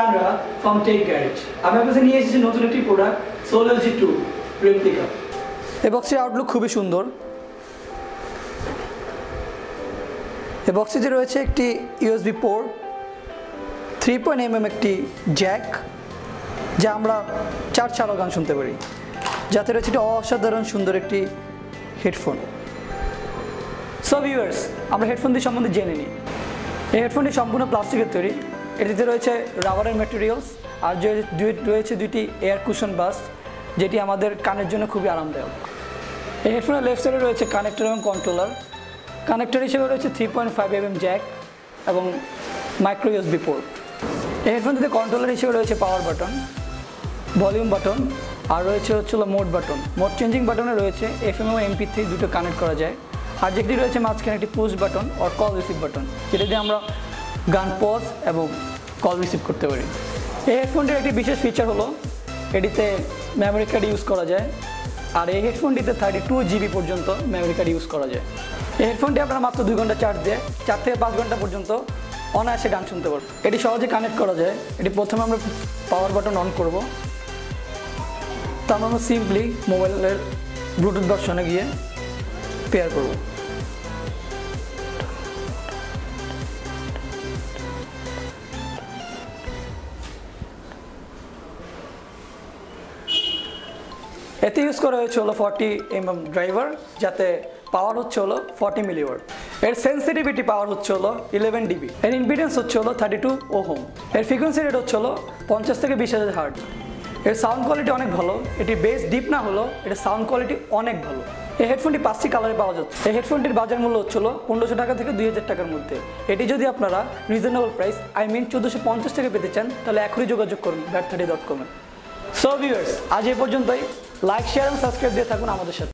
আমি আপনার নিয়ে এসেছি নতুন একটি product Solo G two replica এই বক্সের আউটলুক খুবই সুন্দর। এই বক্সটিতে রয়েছে একটি USB port three point M M একটি জ্যাক যা আমরা চার ছাড়াও গান শুনতে পারি। যাতে রয়েছে একটি অসাধারণ সুন্দর একটি হেডফোন সো ভিউয়ার্স আমরা হেডফোন দিয়ে সম্বন্ধে জেনে নিই। এই হেডফোনটি সম্পূর্ণ প্লাস্টিকের তৈরি। এটিতে রয়েছে রাবারের ম্যাটেরিয়ালস আর রয়েছে দুইটি এয়ার কুশন বাস যেটি আমাদের কানের জন্য খুবই আরামদায়ক। এই হেডফোনের লেফট সাইডে রয়েছে কানেক্টর এবং কন্ট্রোলার কানেক্টর হিসেবে রয়েছে three point five M M jack এবং মাইক্রো ইউএসবি পোর্ট এই হেডফোনটিতে কন্ট্রোলার হিসেবে রয়েছে পাওয়ার বাটন ভলিউম বাটন আর রয়েছে হচ্ছে মোড বাটন মোড চেঞ্জিং বাটনে রয়েছে এফ এম ও এমপি থ্রি দুটো কানেক্ট করা যায়। আর যেটি রয়েছে মাঝখানে একটি push button or call receive button যেটা দিয়ে আমরা গান পজ এবং কল রিসিভ করতে পারি। এই হেডফোনটির একটি বিশেষ ফিচার হলো, এটিতে মেমোরি কার্ড ইউজ করা যায়, আর এই হেডফোনটিতে থার্টি টু জিবি পর্যন্ত মেমোরি কার্ড ইউজ করা যায়। এই হেডফোনটি আপনারা মাত্র দুই ঘণ্টা চার্জ দিয়ে, চার থেকে পাঁচ ঘণ্টা পর্যন্ত অনায়াসে গান শুনতে পারব এটি সহজে কানেক্ট করা যায়। এটি প্রথমে আমরা পাওয়ার বাটন অন করব। তারপর আমরা সিম্পলি মোবাইলের ব্লুটুথ ভার্সনে গিয়ে পেয়ার করব। এতে ইউজ করা হয়েছে হলো ফর্টি এম এম ড্রাইভার যাতে পাওয়ার হচ্ছে হলো ফর্টি মিলিওয়াট এর সেন্সিটিভিটি পাওয়ার হচ্ছে হলো ইলেভেন ডিবি এর ইম্পিডেন্স হচ্ছে হলো থার্টি টু ও হোম এর ফ্রিকোয়েন্সি রেট হচ্ছে হলো পঞ্চাশ থেকে বিশ হাজার হার্ট এর সাউন্ড কোয়ালিটি অনেক ভালো। এটি বেস ডিপ না হলো এর সাউন্ড কোয়ালিটি অনেক ভালো। এই হেডফোনটি পাঁচটি কালারে পাওয়া যাচ্ছে। এই হেডফোনটির বাজার মূল্য হচ্ছিল পনেরোশো টাকা থেকে দুই হাজার টাকার মধ্যে। এটি যদি আপনারা রিজনেবল প্রাইস আই মিন চোদ্দোশো পঞ্চাশ টাকা পেতে চান, তাহলে এখনই যোগাযোগ করুন ব্যাট থার্টি ডট কমে সো ভিউয়ার্স আজ এ পর্যন্তই। লাইক শেয়ার এবং সাবস্ক্রাইব দিয়ে থাকুন আমাদের সাথে।